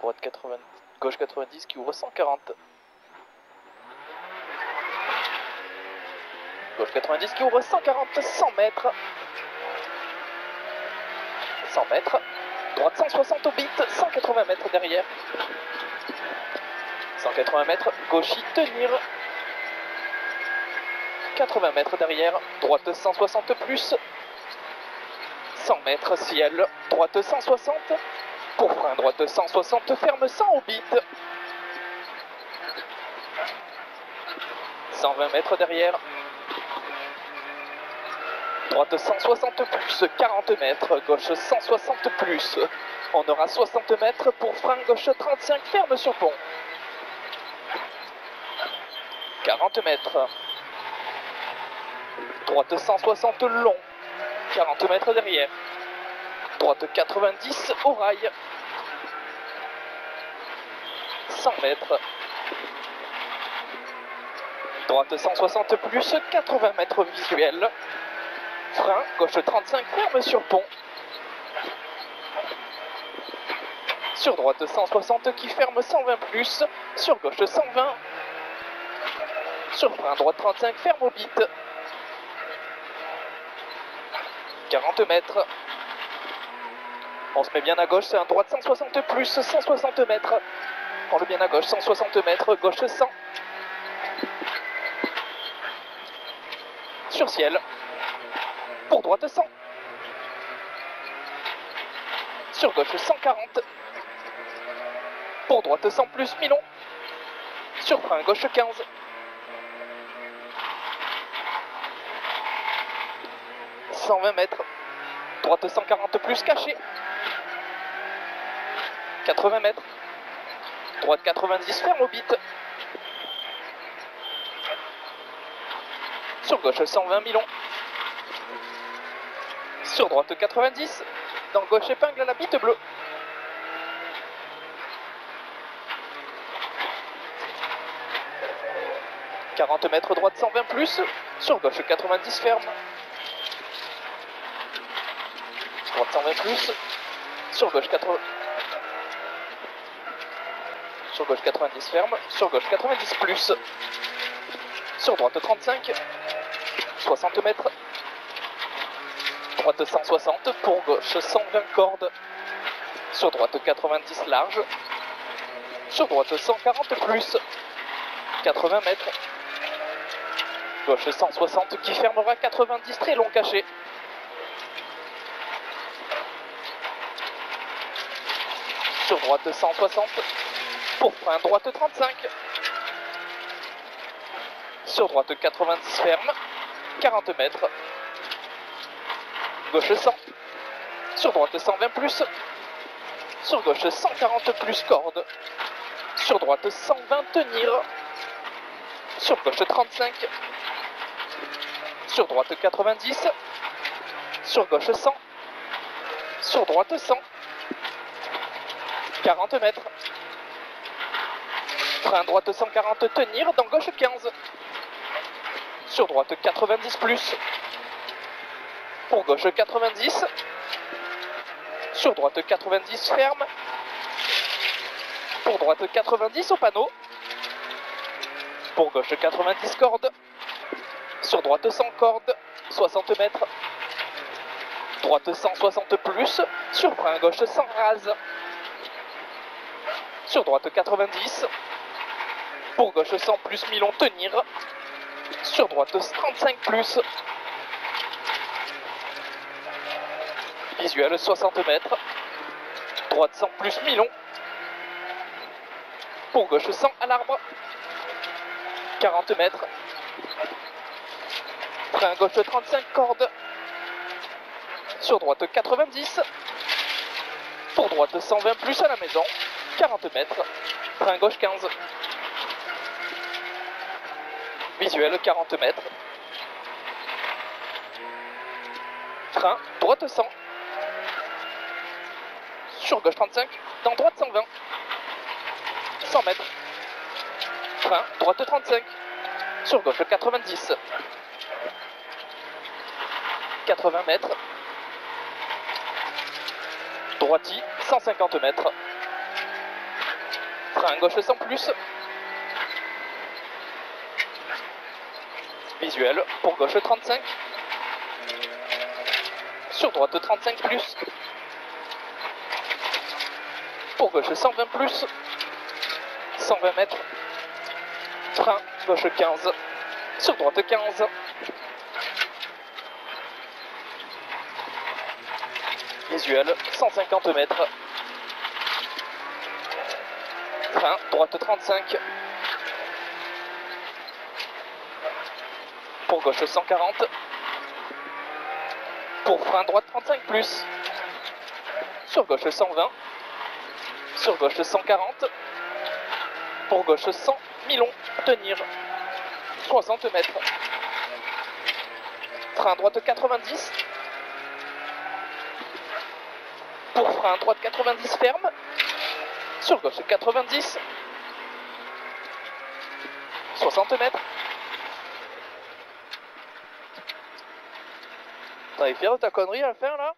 Droite 80, gauche 90 qui ouvre 140. Gauche 90 qui ouvre 140, 100 mètres. 100 mètres. Droite 160 au bit, 180 mètres derrière. 180 mètres, gauche y tenir. 80 mètres derrière, droite 160 plus. 100 mètres ciel, droite 160. Pour frein, droite 160, ferme 100 au bit. 120 mètres derrière. Droite 160 plus, 40 mètres, gauche 160 plus. On aura 60 mètres pour frein gauche 35, ferme sur pont. 40 mètres. Droite 160 long, 40 mètres derrière. Droite 90 au rail. 100 mètres. Droite 160 plus, 80 mètres visuel. Frein, gauche 35, ferme sur pont. Sur droite 160 qui ferme 120 plus. Sur gauche 120. Sur frein, droite 35, ferme au bit. 40 mètres. On se met bien à gauche, c'est un droite 160 plus, 160 mètres. On le bien à gauche, 160 mètres, gauche 100. Sur ciel. Pour droite 100. Sur gauche 140. Pour droite 100 plus Milon. Sur frein gauche 15. « 120 mètres. Droite 140 plus caché. 80 mètres. Droite 90 ferme au bit. Sur gauche 120 Milon. Sur droite 90. Dans gauche épingle à la bite bleue. « 40 mètres droite 120 plus, sur gauche 90 ferme. Droite 120 plus, sur gauche 80. Sur gauche 90 ferme, sur gauche 90 plus. Sur droite 35, 60 mètres. Droite 160 pour gauche 120 cordes. Sur droite 90 large. Sur droite 140 plus. 80 mètres. Gauche 160 qui fermera 90 très long caché. Sur droite 160 pour frein droite 35. Sur droite 90 ferme, 40 mètres. Gauche 100. Sur droite 120 plus. Sur gauche 140 plus corde. Sur droite 120 tenir. Sur gauche 35. Sur droite 90. Sur gauche 100. Sur droite 100. 40 mètres. Frein droite 140 tenir dans gauche 15. Sur droite 90 plus. Pour gauche 90. Sur droite 90 ferme. Pour droite 90 au panneau. Pour gauche 90 cordes. Sur droite 100 cordes. 60 mètres. Droite 160 plus. Sur frein gauche 100 rase. Sur droite 90. Pour gauche 100 plus Milon tenir. Sur droite 35 plus. Visuel 60 mètres. Droite 100 plus Milon. Pour gauche 100 à l'arbre. 40 mètres. Frein gauche 35 cordes. Sur droite 90. Pour droite 120 plus à la maison. 40 mètres. Frein gauche 15. Visuel 40 mètres. Frein droite 100. Sur gauche 35. Dans droite 120. 100 mètres. Frein droite 35. Sur gauche 90. 80 mètres. Droiti 150 mètres. Frein gauche sans plus. Visuel pour gauche 35. Sur droite 35 plus. Pour gauche 120 plus. 120 mètres. Frein gauche 15. Sur droite 15. Visuel 150 mètres. Frein droite 35. Pour gauche 140. Pour frein droite 35 plus. Sur gauche 120. Sur gauche 140. Pour gauche 100. Milon. Tenir. 60 mètres. Frein droite 90. Pour frein droite 90 ferme. Sur gauche 90. 60 mètres. T'es fier de ta connerie à faire là?